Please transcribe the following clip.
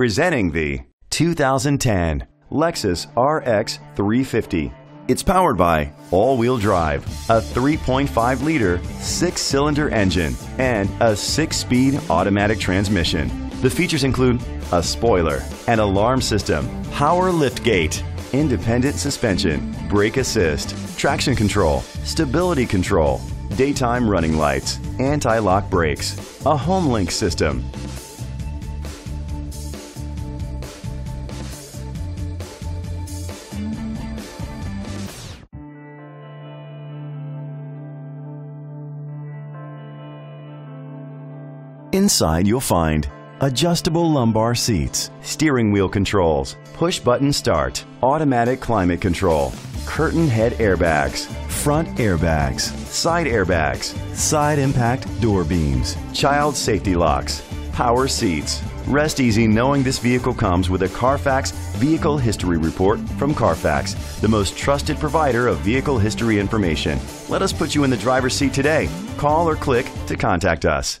Presenting the 2010 Lexus RX 350. It's powered by all-wheel drive, a 3.5-liter six-cylinder engine, and a six-speed automatic transmission. The features include a spoiler, an alarm system, power liftgate, independent suspension, brake assist, traction control, stability control, daytime running lights, anti-lock brakes, a HomeLink system, Inside you'll find adjustable lumbar seats, steering wheel controls, push button start, automatic climate control, curtain head airbags, front airbags, side airbags, side impact door beams, child safety locks, power seats. Rest easy knowing this vehicle comes with a Carfax Vehicle History Report from Carfax, the most trusted provider of vehicle history information. Let us put you in the driver's seat today. Call or click to contact us.